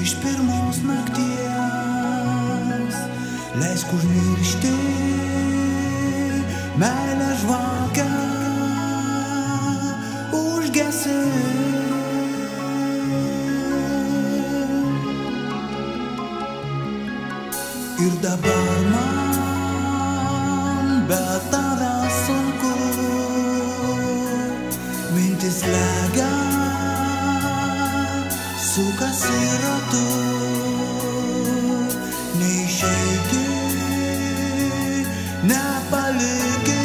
iš pirmos nakties, leisk užmiršti meilę žvakę, užgesi. Ir dabar man be tavęs sunku, mintis legia sukasi ratu, neišeigi, nepaliki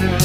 you.